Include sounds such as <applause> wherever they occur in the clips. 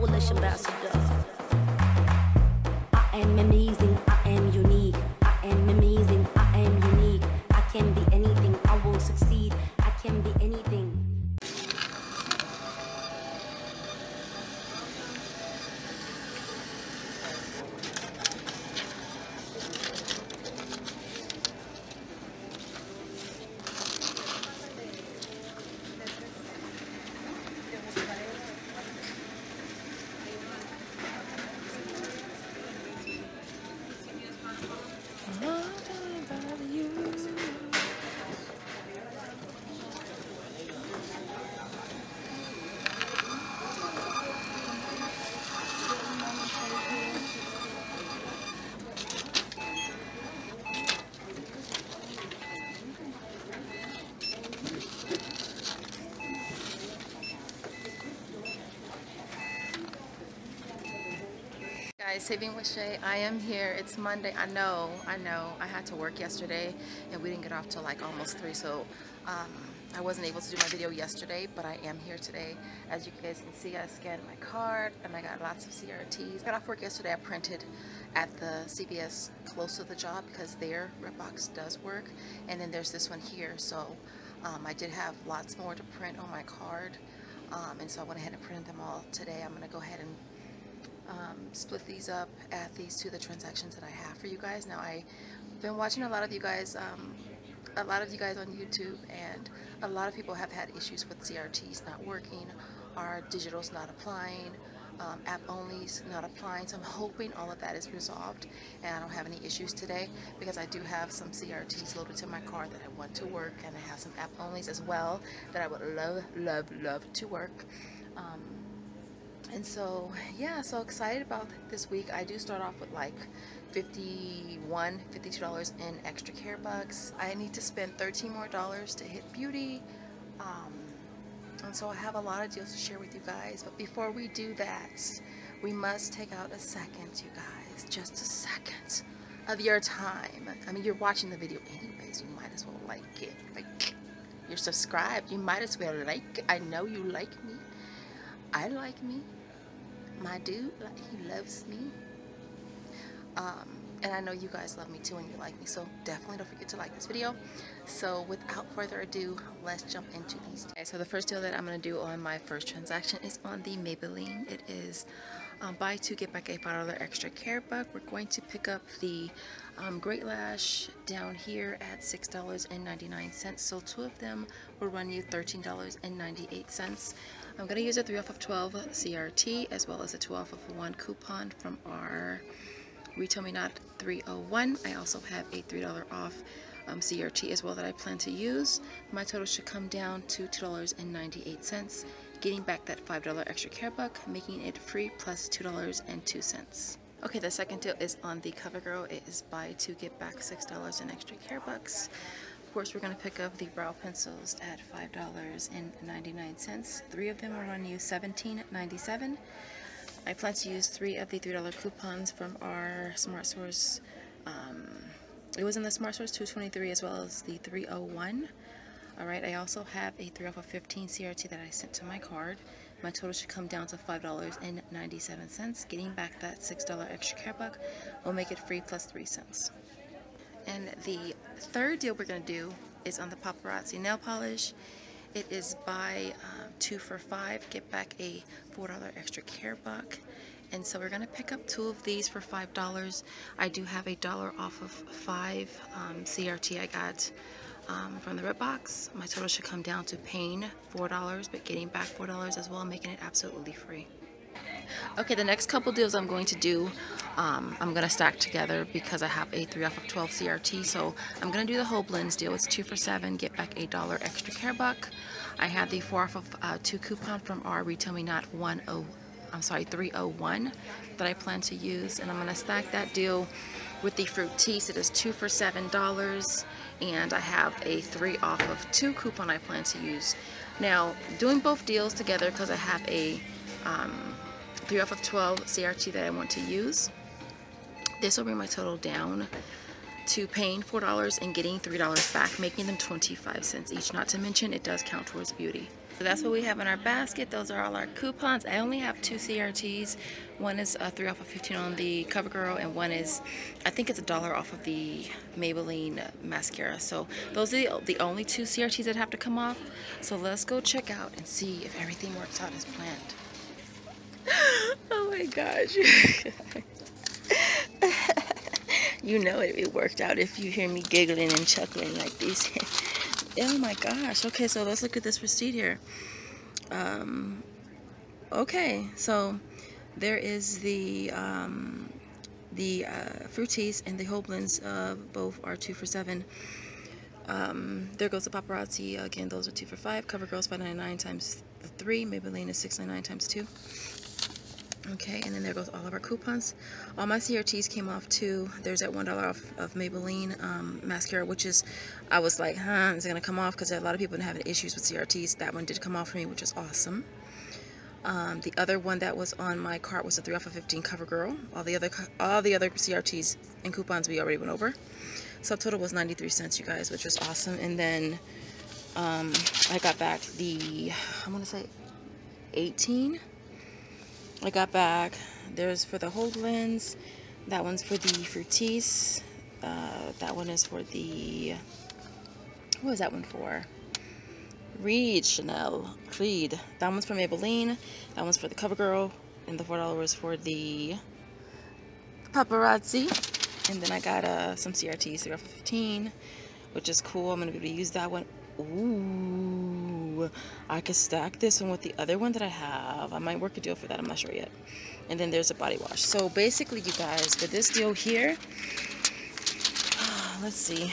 coalition ambassador. I am amazing, Saving with Shay, I am here. It's Monday. I know, I know. I had to work yesterday and we didn't get off till like almost 3, so um, I wasn't able to do my video yesterday, but I am here today. As you guys can see, I scanned my card and I got lots of CRTs. I Got off work yesterday. I printed at the CVS close to the job because their Redbox does work. And then there's this one here, so um, I did have lots more to print on my card. Um, and so I went ahead and printed them all today. I'm going to go ahead and um, split these up, add these to the transactions that I have for you guys. Now I've been watching a lot of you guys, um, a lot of you guys on YouTube, and a lot of people have had issues with CRTs not working, our digital's not applying, um, app only's not applying. So I'm hoping all of that is resolved and I don't have any issues today because I do have some CRTs loaded to my car that I want to work, and I have some app onlys as well that I would love, love, love to work. Um, and so yeah so excited about this week. I do start off with like 51 52 dollars in extra care bucks. I need to spend 13 more dollars to hit beauty. Um, and so I have a lot of deals to share with you guys but before we do that we must take out a second you guys just a second of your time. I mean you're watching the video anyways. You might as well like it. Like you're subscribed. You might as well like. I know you like me. I like me my dude. He loves me. Um, and I know you guys love me too and you like me, so definitely don't forget to like this video. So without further ado, let's jump into these. Okay, so the first deal that I'm going to do on my first transaction is on the Maybelline. It is um, buy two, get back $8 extra care buck. We're going to pick up the um, Great Lash down here at $6.99. So two of them will run you $13.98. I'm going to use a 3 off of 12 CRT as well as a 2 off of 1 coupon from our Retail Me Not 301. I also have a $3 off um, CRT as well that I plan to use. My total should come down to $2.98, getting back that $5 extra care buck, making it free plus $2.02. Okay, the second deal is on the CoverGirl. It is buy two get back $6 in extra care bucks. Of course, we're going to pick up the brow pencils at $5.99. Three of them will run you $17.97. I plan to use three of the $3 coupons from our Smart Source. Um, it was in the Smart Source 223 as well as the 301. Alright, I also have a 3 off of 15 CRT that I sent to my card. My total should come down to $5.97. Getting back that $6 extra care buck will make it free plus 3 cents. And the third deal we're going to do is on the paparazzi nail polish. It is buy um, two for five, get back a $4 extra care buck. And so we're going to pick up two of these for $5. I do have a dollar off of five um, CRT I got um, from the Red Box. My total should come down to paying $4, but getting back $4 as well, making it absolutely free. Okay, the next couple deals I'm going to do, um, I'm going to stack together because I have a 3 off of 12 CRT. So I'm going to do the whole blends deal. It's 2 for 7, get back a dollar extra care buck. I had the 4 off of uh, 2 coupon from our Retail Me Not 10, I'm sorry, 301 that I plan to use. And I'm going to stack that deal with the Fructis. It is 2 for $7 and I have a 3 off of 2 coupon I plan to use. Now, doing both deals together because I have a um, 3 off of 12 CRT that I want to use. This will bring my total down to paying $4 and getting $3 back, making them 25 cents each. Not to mention, it does count towards beauty. So that's what we have in our basket. Those are all our coupons. I only have two CRTs. One is a 3 off of 15 on the CoverGirl, and one is, I think it's a dollar off of the Maybelline mascara. So those are the only two CRTs that have to come off. So let's go check out and see if everything works out as planned. <laughs> oh my gosh. <laughs> you know it, it worked out if you hear me giggling and chuckling like this. <laughs> oh my gosh. Okay, so let's look at this receipt here. Um, okay, so there is the um, the uh, Fructis and the Whole Blends. Both are two for seven. Um, there goes the paparazzi. Again, those are two for five. cover CoverGirl's five ninety nine times the three. Maybelline is six ninety nine times two. Okay, and then there goes all of our coupons. All my CRTs came off too. There's that $1 off of Maybelline um, mascara, which is, I was like, huh, is it going to come off? Because a lot of people been having issues with CRTs. That one did come off for me, which is awesome. Um, the other one that was on my cart was a 3 off of 15 CoverGirl. All the other all the other CRTs and coupons we already went over. Subtotal was 93 cents, you guys, which was awesome. And then um, I got back the, I'm to say 18 I got back. There's for the Whole Blends. That one's for the Fructis. Uh, that one is for the... What was that one for? Reed Chanel. Reed. That one's for Maybelline. That one's for the CoverGirl. And the $4 was for the Paparazzi. And then I got uh, some CRTs, 3 off 15, which is cool. I'm going to be able to use that one. Ooh. I could stack this one with the other one that I have. I might work a deal for that. I'm not sure yet. And then there's a body wash. So basically, you guys, for this deal here, ah, let's see.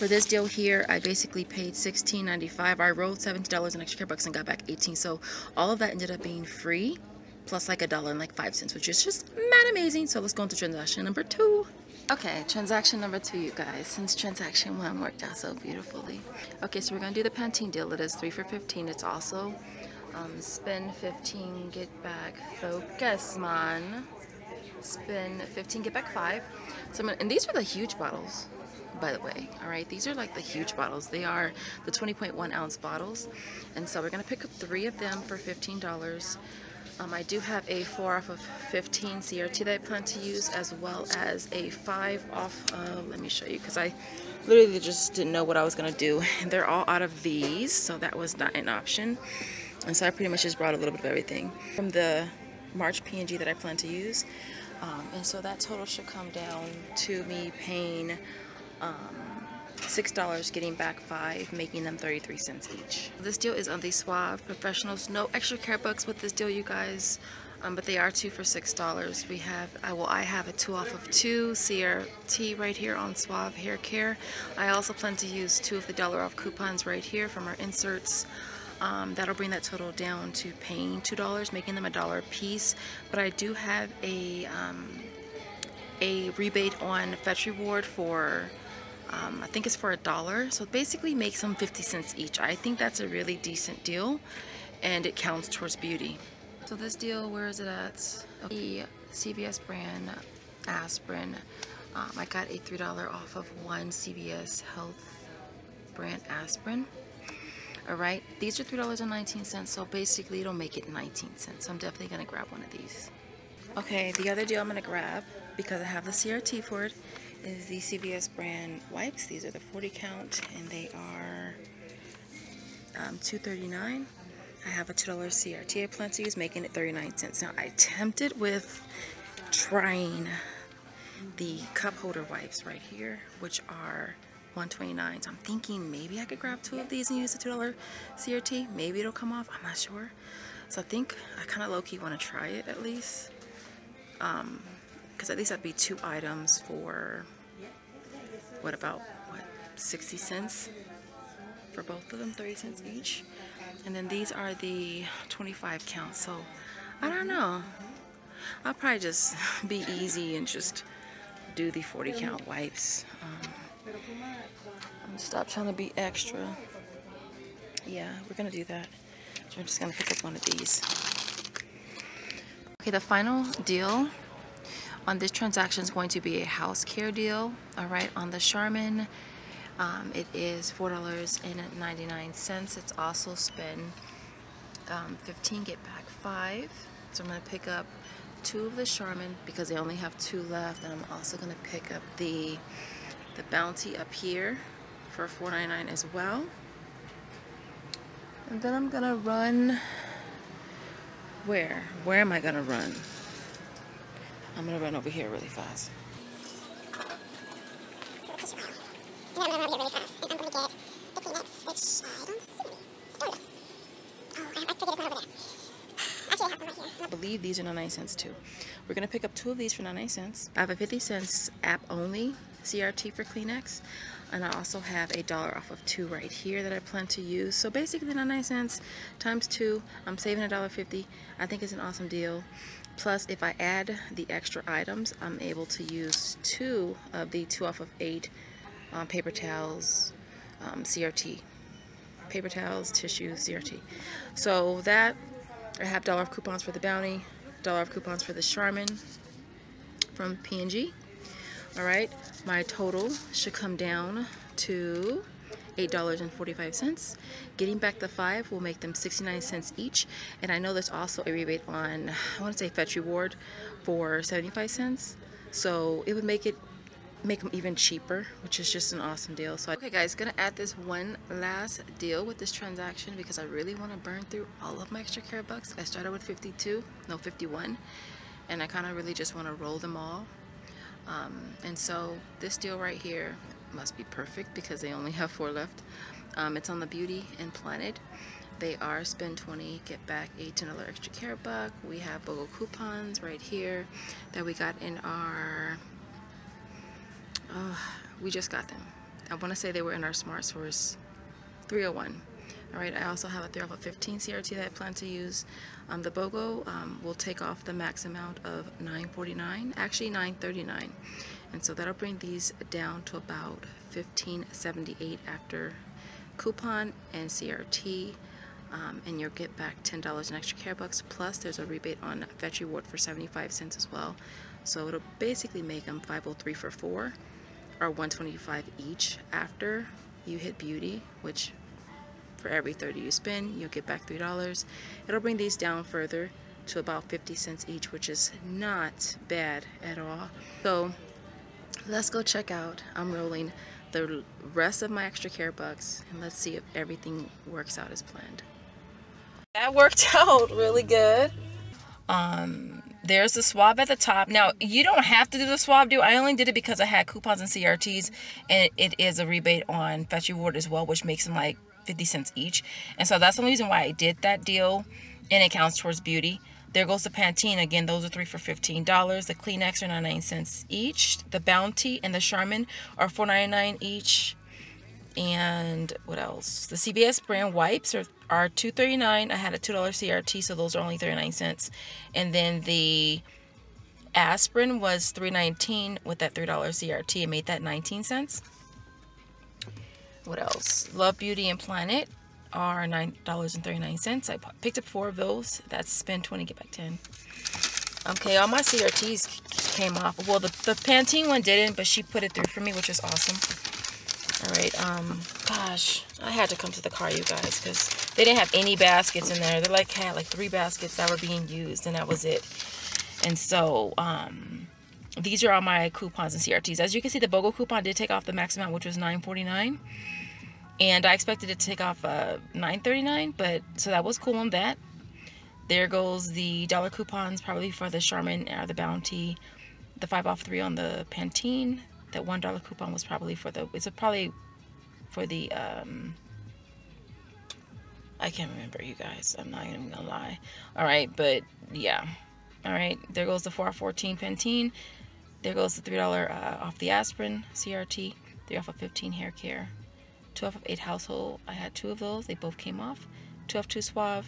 For this deal here, I basically paid $16.95. I rolled $70 in extra care bucks and got back 18 So all of that ended up being free, plus like a dollar and like five cents, which is just mad amazing. So let's go into transaction number two. Okay, transaction number two, you guys, since transaction one worked out so beautifully. Okay, so we're to do the Pantene deal. It is 3 for 15. It's also um, spend 15, get back focus, man. Spend 15, get back 5. So I'm gonna, And these are the huge bottles, by the way. All right, these are like the huge bottles. They are the 20.1 ounce bottles. And so we're to pick up three of them for $15. Um, I do have a 4 off of 15 CRT that I plan to use as well as a 5 off of, let me show you because I literally just didn't know what I was going to do. <laughs> They're all out of these so that was not an option. And so I pretty much just brought a little bit of everything from the March P&G that I plan to use. Um, and so that total should come down to me paying um, $6 getting back 5 making them 33 cents each. This deal is on the Suave Professionals. No extra care bucks with this deal you guys. Um, but they are two for six dollars. We have, I will, I have a two off of two CRT right here on Suave Hair Care. I also plan to use two of the dollar off coupons right here from our inserts. Um, that'll bring that total down to paying two dollars, making them a dollar a piece. But I do have a um, a rebate on Fetch Reward for um, I think it's for a dollar. So basically makes them 50 cents each. I think that's a really decent deal and it counts towards beauty. So this deal, where is it at? The CVS brand aspirin. Um, I got a $3 off of one CVS Health brand aspirin. Alright, these are $3.19, so basically it'll make it 19 cents. So I'm definitely going to grab one of these. Okay, the other deal I'm going to grab, because I have the CRT for it, is the CVS brand wipes. These are the 40 count and they are um, 2.39. I have a $2 CRT I plan to use, making it 39 cents. Now I tempted with trying the cup holder wipes right here, which are 129 so I'm thinking maybe I could grab two of these and use the $2 CRT. Maybe it'll come off. I'm not sure. So I think I kind of low-key want to try it at least. Um, because at least that'd be two items for what about what 60 cents for both of them 30 cents each? And then these are the 25 count so I don't know. I'll probably just <laughs> be easy and just do the 40 count wipes. Um, stop trying to be extra. Yeah we're gonna do that. So I'm just gonna pick up one of these. Okay the final deal on this transaction is going to be a house care deal. All right, on the Charmin, um, it is $4.99. It's also spend um, 15, get back five. So I'm gonna pick up two of the Charmin because they only have two left. And I'm also gonna pick up the, the Bounty up here for $4.99 as well. And then I'm gonna run, where? Where am I gonna run? I'm gonna run over here really fast. I. Oh, believe these are 99 cents too. We're gonna pick up two of these for 99 cents. I have a 50 cents app only CRT for Kleenex. And I also have a dollar off of two right here that I plan to use. So basically 99 cents times two, I'm saving a dollar 50. I think it's an awesome deal. Plus, if I add the extra items, I'm able to use two of the two off of eight um, paper towels, um, CRT. Paper towels, tissue, CRT. So that, I have dollar off coupons for the Bounty, dollar off coupons for the Charmin from P&G. All right, my total should come down to $8.45. Getting back the five will make them 69 cents each. And I know there's also a rebate on, I want to say Fetch Reward for 75 cents. So it would make it make them even cheaper, which is just an awesome deal. So, okay guys, gonna add this one last deal with this transaction because I really want to burn through all of my extra care bucks. I started with 52, no 51, and I kind of really just want to roll them all. Um, and so this deal right here must be perfect because they only have four left. Um, it's on the Beauty and Planet. They are spend 20, get back $18 extra care buck. We have BOGO coupons right here that we got in our uh, we just got them. I want to say they were in our Smart Source 301. All right, I also have a 3 off of 15 CRT that I plan to use. Um, the BOGO um, will take off the max amount of 949, actually 939. And so that'll bring these down to about 1578 after coupon and CRT. Um, and you'll get back $10 in extra care bucks. Plus, there's a rebate on Fetch Reward for 75 cents as well. So it'll basically make them 503 for four or 125 each after you hit beauty which for every 30 you spend you'll get back three dollars it'll bring these down further to about 50 cents each which is not bad at all so let's go check out I'm rolling the rest of my extra care bucks and let's see if everything works out as planned that worked <laughs> out really good um there's the Suave at the top. Now, you don't have to do the Suave deal. I only did it because I had coupons and CRTs, and it is a rebate on Fetch Reward as well, which makes them like 50 cents each. And so that's the reason why I did that deal, and it counts towards beauty. There goes the Pantene. Again, those are three for $15. The Kleenex are 99 cents each. The Bounty and the Charmin are $4.99 each. And what else? The CVS brand wipes are are $2.39. I had a $2 CRT, so those are only 39 cents. And then the aspirin was $3.19 with that $3 CRT. It made that 19 cents. What else? Love Beauty and Planet are $9.39. I picked up four of those. That's spend 20, get back 10. Okay, all my CRTs came off. Well, the, the Pantene one didn't, but she put it through for me, which is awesome. All right, um, gosh, I had to come to the car, you guys, because they didn't have any baskets in there. They like had like three baskets that were being used, and that was it. And so, um, these are all my coupons and CRTs. As you can see, the BOGO coupon did take off the max amount, which was $9.49. And I expected it to take off uh, $9.39, but so that was cool on that. There goes the dollar coupons, probably for the Charmin or the Bounty. The 5 off 3 on the Pantene that one dollar coupon was probably for the it's probably for the um I can't remember you guys. I'm not even gonna lie. All right but yeah. All right there goes the 414 Pantene. There goes the three dollar uh, off the aspirin CRT three off of 15 hair care off of eight household I had two of those they both came off two off two suave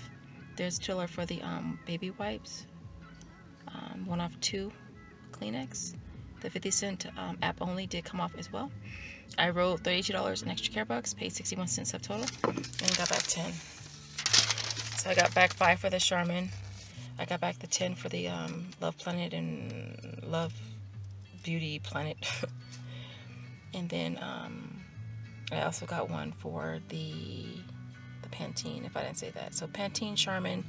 there's dollar for the um, baby wipes um, one off two Kleenex the 50 cent um, app only did come off as well. I wrote $32 in extra care bucks, paid 61 cents subtotal, and got back 10. So I got back 5 for the Charmin. I got back the 10 for the um, Love Planet and Love Beauty Planet. <laughs> and then um, I also got one for the the Pantene, if I didn't say that. So Pantene, Charmin,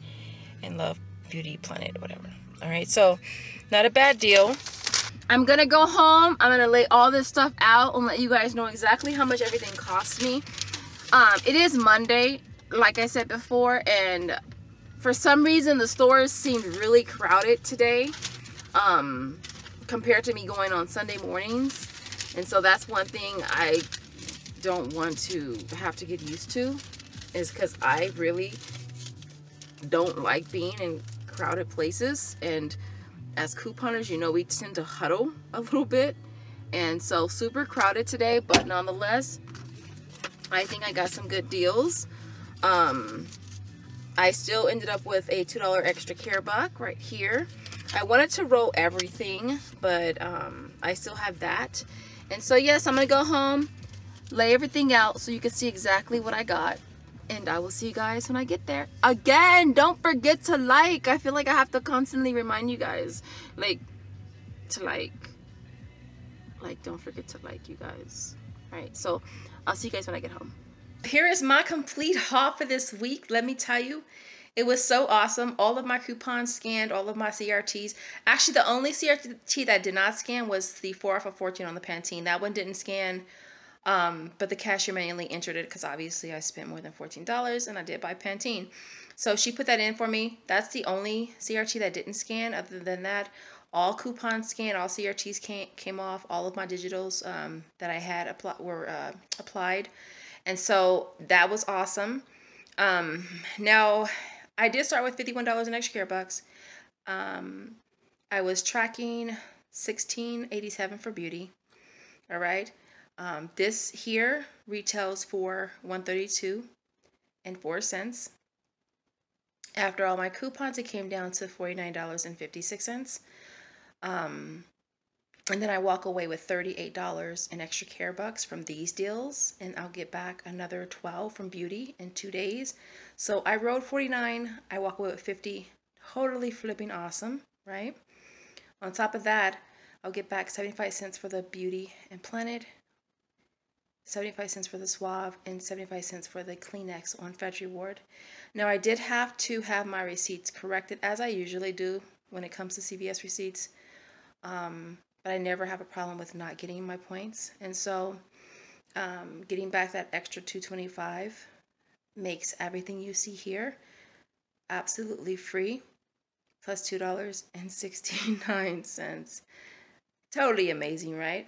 and Love Beauty Planet, whatever. All right, so not a bad deal. I'm gonna go home. I'm gonna lay all this stuff out and let you guys know exactly how much everything cost me. Um, it is Monday, like I said before, and for some reason the stores seemed really crowded today um, compared to me going on Sunday mornings. And so that's one thing I don't want to have to get used to is because I really don't like being in crowded places. And as couponers you know we tend to huddle a little bit and so super crowded today but nonetheless I think I got some good deals. Um, I still ended up with a $2 extra care buck right here. I wanted to roll everything but um, I still have that. And so yes I'm gonna go home lay everything out so you can see exactly what I got and I will see you guys when I get there. Again, don't forget to like. I feel like I have to constantly remind you guys, like, to like, like, don't forget to like, you guys. All right, so I'll see you guys when I get home. Here is my complete haul for this week. Let me tell you, it was so awesome. All of my coupons scanned, all of my CRTs. Actually, the only CRT that did not scan was the 4 off of 14 on the Pantene. That one didn't scan um, but the cashier manually entered it because obviously I spent more than $14 and I did buy Pantene. So she put that in for me. That's the only CRT that didn't scan. Other than that, all coupons scanned, all CRTs came, came off, all of my digitals um, that I had apply, were uh, applied. And so that was awesome. Um, now, I did start with $51 in extra care bucks. Um, I was tracking 1687 for beauty. All right. Um, this here retails for 132 and 4 cents. After all my coupons, it came down to $49.56. Um, and then I walk away with $38 in extra care bucks from these deals. And I'll get back another 12 from Beauty in two days. So I rode 49. I walk away with 50. Totally flipping awesome, right? On top of that, I'll get back 75 cents for the Beauty and Planet, 75 cents for the Suave, and 75 cents for the Kleenex on Fetch Reward. Now, I did have to have my receipts corrected, as I usually do when it comes to CVS receipts, um, but I never have a problem with not getting my points. And so, um, getting back that extra 225 makes everything you see here absolutely free, plus $2.69. Totally amazing, right?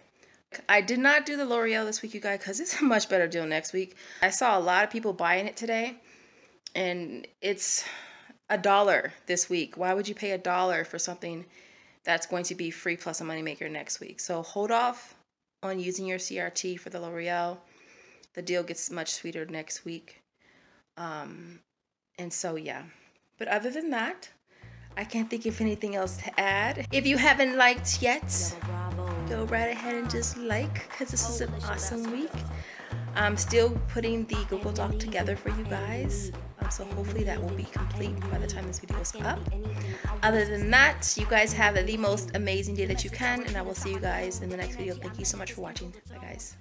I did not do the L'Oreal this week, you guys, because it's a <laughs> much better deal next week. I saw a lot of people buying it today, and it's a dollar this week. Why would you pay a dollar for something that's going to be free plus a moneymaker next week? So hold off on using your CRT for the L'Oreal. The deal gets much sweeter next week. Um, and so, yeah. But other than that, I can't think of anything else to add. If you haven't liked yet, go right ahead and just like because this is an awesome week. I'm still putting the Google Doc together for you guys. Um, so hopefully that will be complete by the time this video is up. Other than that, you guys have the most amazing day that you can and I will see you guys in the next video. Thank you so much for watching. Bye guys.